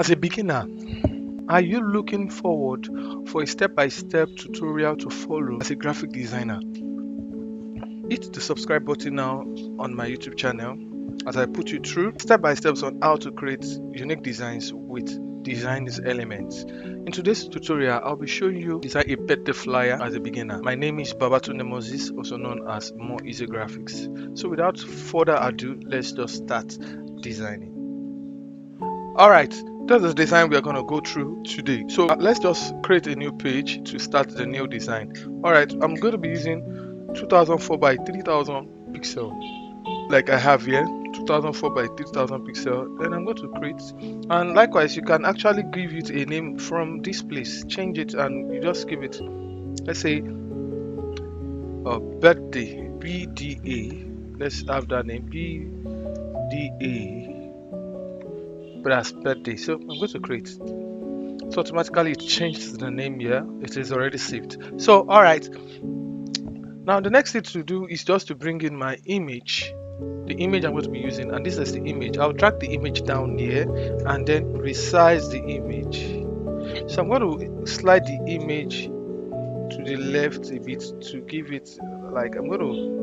As a beginner, are you looking forward for a step-by-step tutorial to follow as a graphic designer? Hit the subscribe button now on my YouTube channel as I put you through step-by-steps on how to create unique designs with design elements. In today's tutorial, I'll be showing you design a birthday flyer as a beginner. My name is Babatunde Moses, also known as Moreasy Graphics. So without further ado, let's just start designing. Alright, that's the design we are going to go through today. So uh, let's just create a new page to start the new design. Alright, I'm going to be using 2004 by 3000 pixel. Like I have here 2004 by 3000 pixel then I'm going to create. And likewise you can actually give it a name from this place. Change it and you just give it let's say a birthday BDA let's have that name BDA birthday so i'm going to create. So automatically it changes the name here. It is already saved. So all right now the next thing to do is just to bring in my image. The image i'm going to be using and this is the image. I'll drag the image down here and then resize the image. So i'm going to slide the image to the left a bit to give it like i'm going to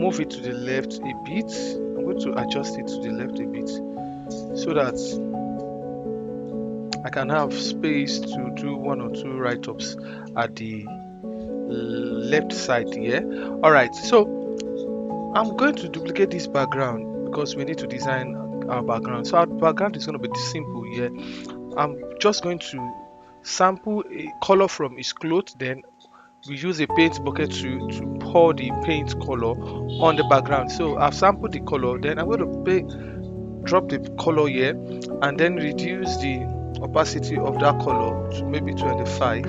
move it to the left a bit. I'm going to adjust it to the left a bit so that I can have space to do one or two write-ups at the left side here. Alright so I'm going to duplicate this background because we need to design our background. So our background is going to be simple here. I'm just going to sample a color from his clothes then we use a paint bucket to, to pour the paint color on the background. So I've sampled the color then I'm going to drop the color here and then reduce the opacity of that color to maybe 25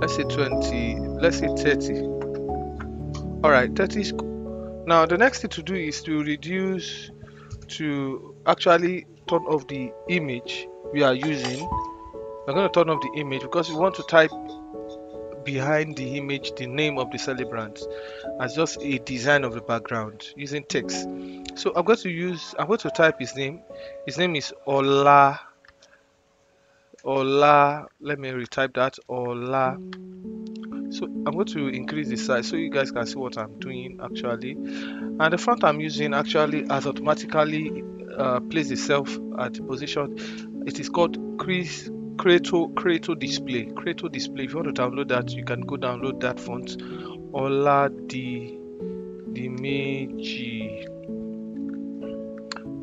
let's say 20 let's say 30 all right 30 is now the next thing to do is to reduce to actually turn off the image we are using. We're going to turn off the image because we want to type behind the image the name of the celebrant as just a design of the background using text. So i'm going to use i'm going to type his name. His name is ola ola let me retype that ola. So i'm going to increase the size so you guys can see what i'm doing actually. And the font i'm using actually has automatically uh, placed itself at position. It is called Chris Creator Creator Display. Creator Display. If you want to download that, you can go download that font. Ola di Dimeji.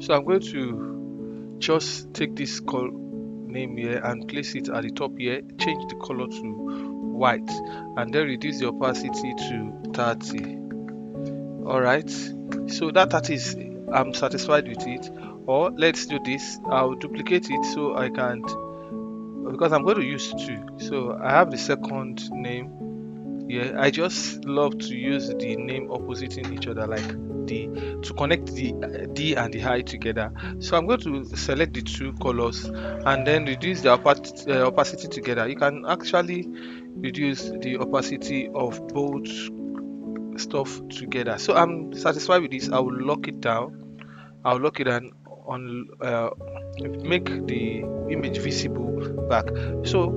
So I'm going to just take this call name here and place it at the top here. Change the color to white and then reduce the opacity to 30. Alright. So that 30 is I'm satisfied with it. Or let's do this. I'll duplicate it so I can because I'm going to use two. So I have the second name here. I just love to use the name oppositing each other, like the to connect the D and the I together. So I'm going to select the two colors and then reduce the opacity, uh, opacity together. You can actually reduce the opacity of both stuff together. So I'm satisfied with this. I will lock it down. I'll lock it down on uh, make the image visible back. So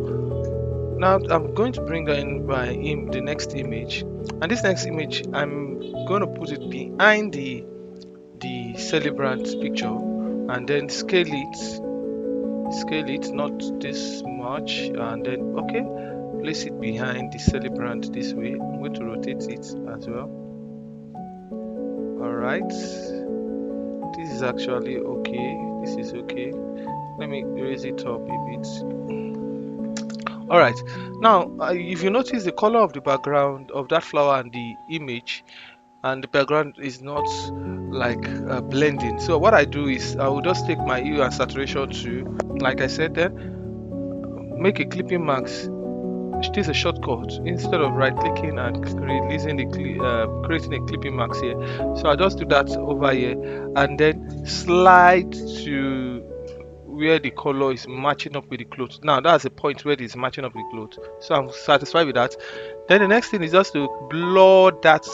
now I'm going to bring in my in the next image. And this next image I'm going to put it behind the the celebrant picture and then scale it scale it not this much and then okay place it behind the celebrant this way. I'm going to rotate it as well. All right this is actually okay. This is okay. Let me raise it up a bit. All right. Now uh, if you notice the color of the background of that flower and the image and the background is not like uh, blending. So what i do is i will just take my hue and saturation to like i said then make a clipping mask it is a shortcut instead of right clicking and releasing the uh, creating a clipping mask here. So i just do that over here and then slide to where the color is matching up with the clothes. Now that's the point where it is matching up with the clothes. So i'm satisfied with that. Then the next thing is just to blur that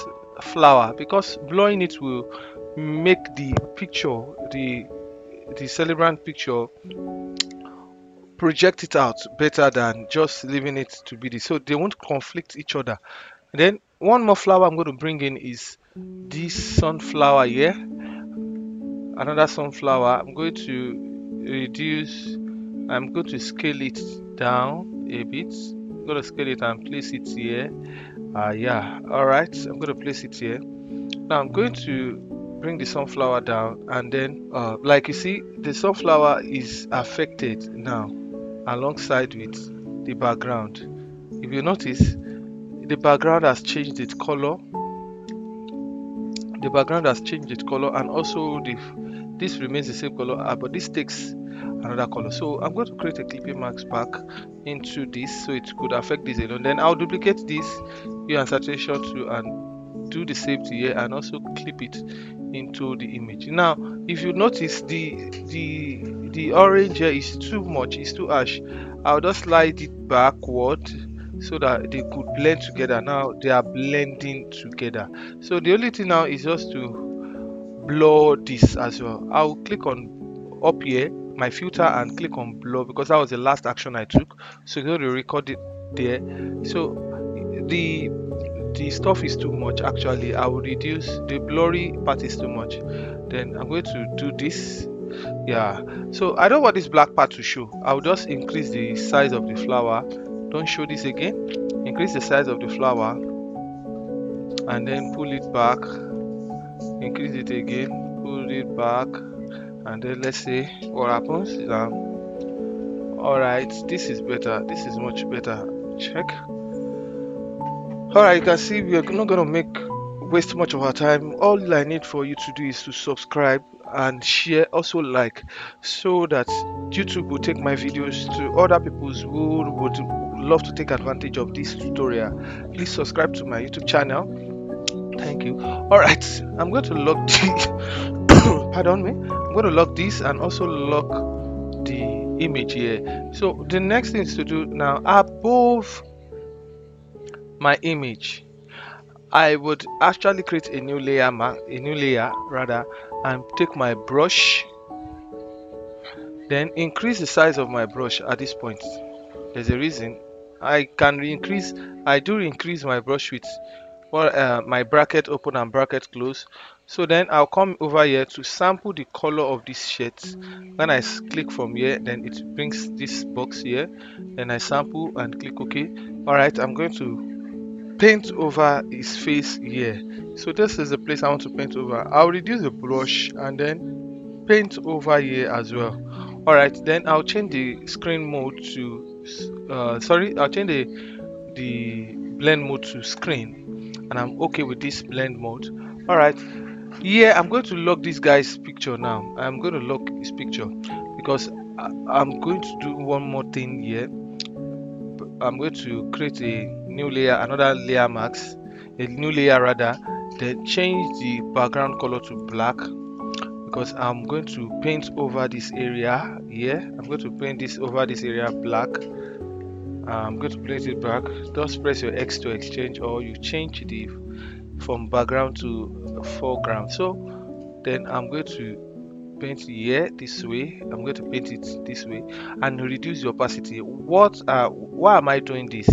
flower because blurring it will make the picture the the celebrant picture project it out better than just leaving it to be this so they won't conflict each other. Then one more flower i'm going to bring in is this sunflower here. Another sunflower i'm going to reduce i'm going to scale it down a bit. I'm going to scale it and place it here. Uh yeah all right i'm going to place it here. Now i'm going to bring the sunflower down and then uh, like you see the sunflower is affected now alongside with the background. If you notice the background has changed its color. The background has changed its color and also the this remains the same color uh, but this takes another color. So i'm going to create a clipping mask back into this so it could affect this alone. Then i'll duplicate this hue and saturation to and do the same to here and also clip it into the image. Now if you notice the the the orange here is too much it's too ash i'll just slide it backward so that they could blend together. Now they are blending together. So the only thing now is just to blur this as well. I'll click on up here my filter and click on blur because that was the last action i took. So go to record it there. So the the stuff is too much actually. I will reduce. The blurry part is too much. Then i'm going to do this yeah. So i don't want this black part to show. I'll just increase the size of the flower. Don't show this again. Increase the size of the flower and then pull it back. Increase it again. Pull it back. And then let's see what happens. Um all right this is better. This is much better. Check. All right you can see we are not going to make waste much of our time. All i need for you to do is to subscribe and share also like so that youtube will take my videos to other people's who would love to take advantage of this tutorial. Please subscribe to my youtube channel. Thank you. All right i'm going to lock the pardon me i'm going to lock this and also lock the image here. So the next thing is to do now above my image I would actually create a new layer a new layer rather and take my brush. Then increase the size of my brush at this point. There's a reason. I can increase I do increase my brush with well, uh, my bracket open and bracket close. So then I'll come over here to sample the color of this shirt. When I click from here then it brings this box here. Then I sample and click OK alright I'm going to paint over his face here. So this is the place I want to paint over. I'll reduce the brush and then paint over here as well. Alright then I'll change the screen mode to uh, sorry I'll change the the blend mode to screen. And I'm okay with this blend mode. Alright yeah I'm going to lock this guy's picture now. I'm going to lock his picture because I, I'm going to do one more thing here. I'm going to create a new layer another layer mask a new layer rather then change the background color to black because I'm going to paint over this area here. I'm going to paint this over this area black. I'm going to place it back. Just press your X to exchange or you change the from background to foreground. So then I'm going to paint here this way. I'm going to paint it this way and reduce the opacity. What uh why am I doing this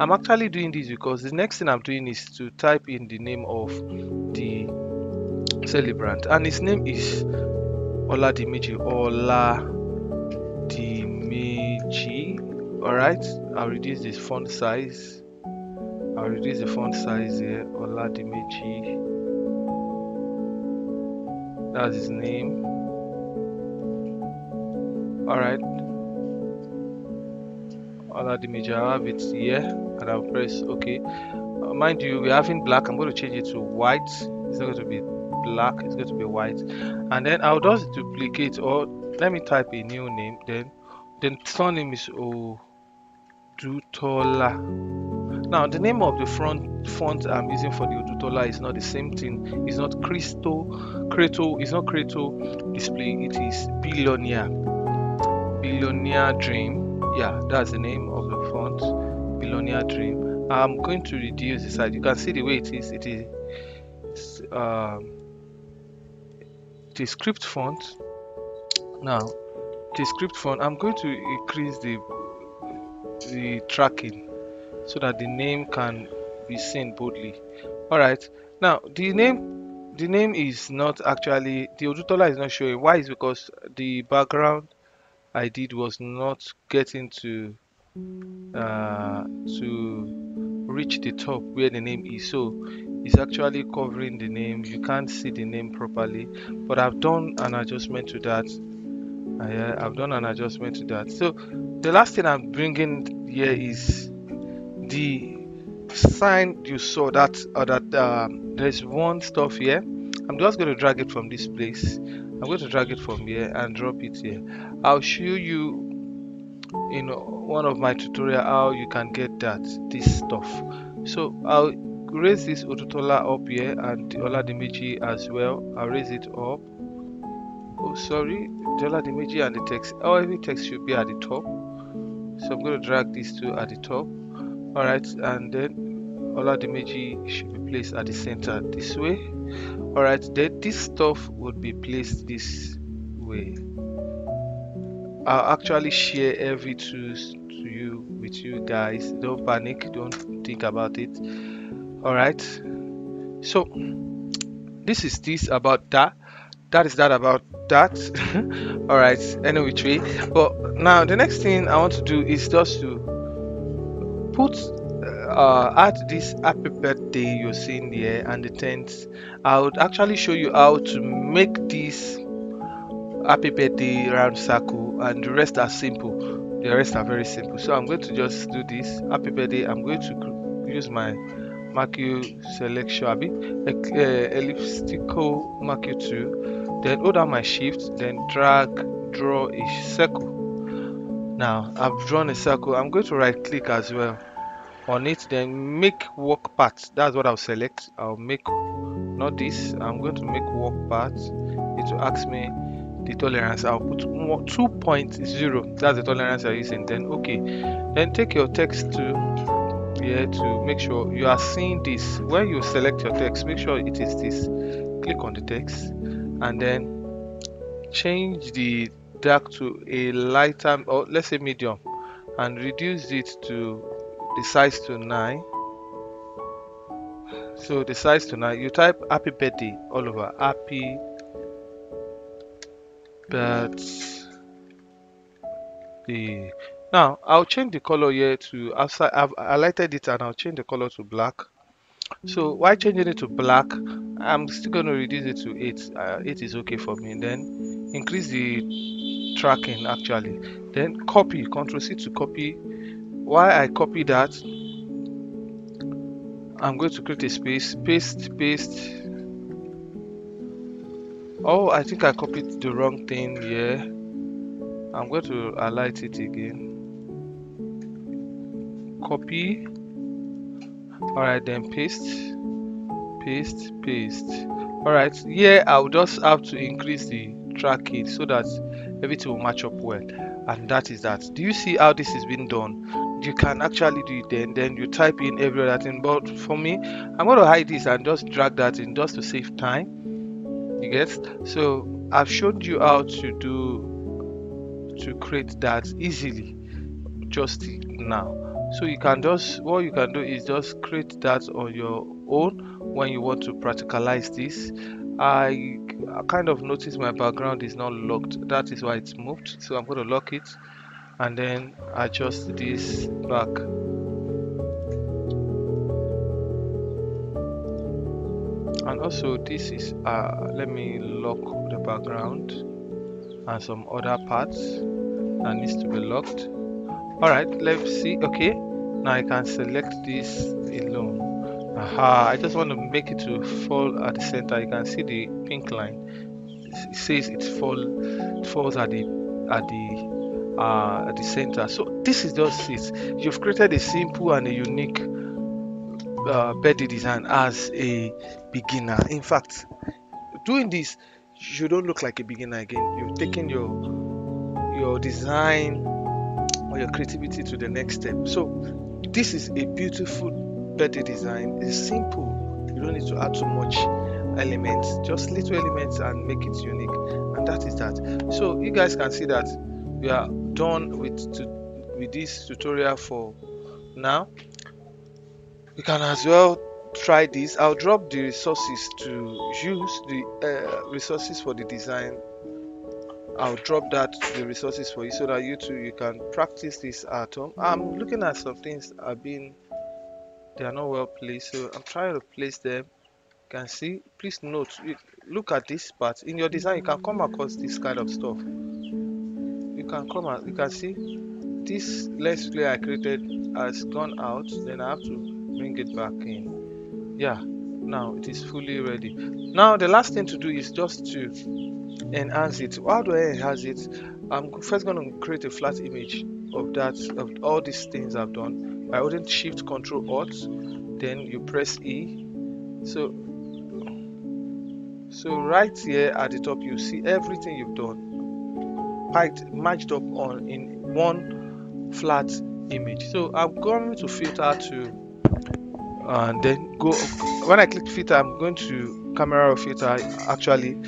I'm actually doing this because the next thing I'm doing is to type in the name of the celebrant. And his name is Ola Dimeji Ola Dimeji alright I'll reduce this font size. I'll reduce the font size here. Ola Dimeji that's his name. Alright Ola Dimeji I have it here and I'll press OK. Uh, mind you we're having black. I'm going to change it to white. It's not going to be black it's going to be white. And then I'll just duplicate or let me type a new name then then surname is Odutola. Now the name of the front font I'm using for the Odutola is not the same thing. It's not Crystal Creto it's not Creto display it is Billionaire. Billionaire Dream yeah that's the name of the font Billionaire Dream. I'm going to reduce the size. You can see the way it is. It is um, the script font. Now the script font i'm going to increase the the tracking so that the name can be seen boldly. All right. Now the name the name is not actually the odutola is not showing. Why is because the background i did was not getting to uh, to reach the top where the name is. So it's actually covering the name. You can't see the name properly but i've done an adjustment to that. Uh, i've done an adjustment to that. So the last thing i'm bringing here is the sign you saw that or that um, there's one stuff here. I'm just going to drag it from this place i'm going to drag it from here and drop it here. I'll show you in one of my tutorial how you can get that this stuff. So i'll raise this odutola up here and oladimeji as well. I'll raise it up. Oh sorry oladimeji and the text oh every text should be at the top. So i'm going to drag these two at the top. All right and then oladimeji should be placed at the center this way all right then this stuff would be placed this way I'll actually share every tools to you with you guys. Don't panic, don't think about it. Alright. So this is this about that. That is that about that. Alright, any which way. But now the next thing I want to do is just to put uh, this happy birthday you're seeing here and the 10th. I would actually show you how to make this happy birthday round circle and the rest are simple. The rest are very simple. So i'm going to just do this happy birthday. I'm going to use my marquee selection abi uh, elliptical marquee tool then hold down my shift then drag draw a circle. Now i've drawn a circle. I'm going to right click as well on it then make work path that's what i'll select. I'll make not this i'm going to make work path it will ask me the tolerance. I'll put 2.0 that's the tolerance i'm using then okay. Then take your text to here to make sure you are seeing this. When you select your text make sure it is this. Click on the text and then change the dark to a lighter or let's say medium and reduce it to the size to 9 so the size to 9 you type happy birthday all over happy the now I'll change the color here to after I've highlighted it and I'll change the color to black. So why changing it to black I'm still going to reduce it to 8 uh, 8 is okay for me. Then increase the tracking actually. Then copy. Control C to copy why I copy that I'm going to create a space paste paste. Oh I think I copied the wrong thing here. I'm going to highlight it again. Copy. Alright then paste. Paste paste. Alright here I'll just have to increase the tracking so that everything will match up well. And that is that. Do you see how this is being done you can actually do it then then you type in every other thing. But for me I'm going to hide this and just drag that in just to save time. You get? So i've showed you how to do to create that easily just now. So you can just what you can do is just create that on your own when you want to practicalize this. I, kind of notice my background is not locked. That is why it's moved. So i'm going to lock it and then adjust this back. And also this is uh let me lock the background and some other parts that needs to be locked. All right let's see. Okay now i can select this alone. Aha i just want to make it to fall at the center. You can see the pink line. It says it fall it falls at the at the uh at the center so this is just it you've created a simple and a unique uh, design as a beginner. In fact, doing this, you don't look like a beginner again. You've taken your your design or your creativity to the next step. So this is a beautiful birthday design. It's simple. You don't need to add too much elements, just little elements and make it unique. and that is that so you guys can see that we are done with to, with this tutorial for now. You can as well try this. I'll drop the resources to use the uh, resources for the design. I'll drop that the resources for you so that you too you can practice this at home. I'm looking at some things. I've been they are not well placed so i'm trying to place them. You can see please note look at this part. In your design you can come across this kind of stuff you can come out you can see this less layer i created has gone out then i have to bring it back in. Yeah now it is fully ready. Now the last thing to do is just to enhance it. How do i enhance it? I'm first going to create a flat image of that of all these things i've done. By holding shift control alt then you press e. So so right here at the top you see everything you've done matched up on in one flat image. So i'm going to filter to and then go when I click filter I'm going to camera filter actually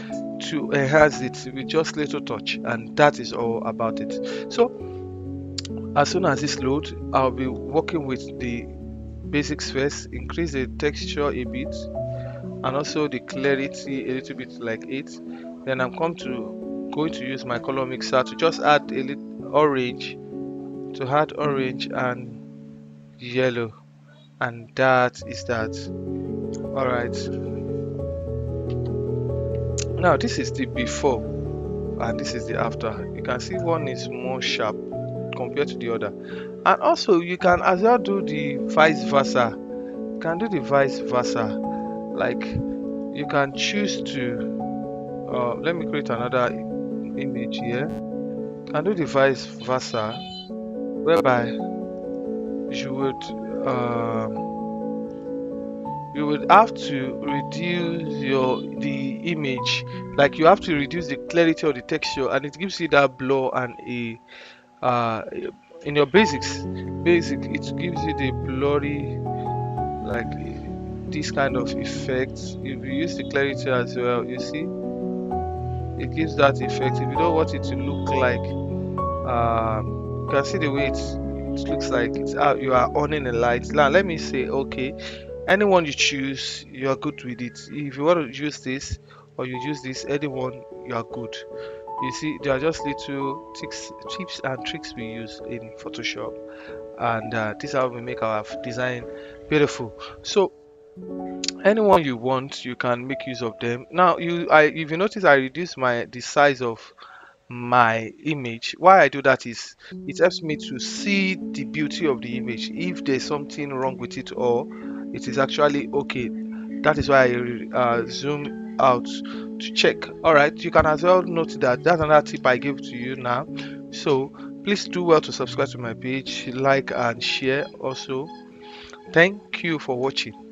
to enhance it with just little touch and that is all about it. So as soon as this load I'll be working with the basics first increase the texture a bit and also the clarity a little bit like it. Then I'm come to going to use my color mixer to just add a little orange to add orange and yellow. And that is that. All right now this is the before and this is the after. You can see one is more sharp compared to the other. And also you can as well do the vice versa. You can do the vice versa. Like you can choose to uh, let me create another image here can do the vice versa whereby you would um, you would have to reduce your the image like you have to reduce the clarity of the texture and it gives you that blur and a uh, in your basics basic it gives you the blurry like this kind of effect if you use the clarity as well you see it gives that effect. If you don't want it to look like um, you can see the way it looks like it's out you are in a light now let me say okay anyone you choose you are good with it. If you want to use this or you use this anyone you are good. You see there are just little tips tips and tricks we use in photoshop. And uh, this is how we make our design beautiful. So anyone you want you can make use of them. Now you i if you notice i reduce my the size of my image. Why i do that is it helps me to see the beauty of the image. If there's something wrong with it or it is actually okay that is why i uh, zoom out to check. All right you can as well note that that's another tip i give to you now. So please do well to subscribe to my page like and share also. Thank you for watching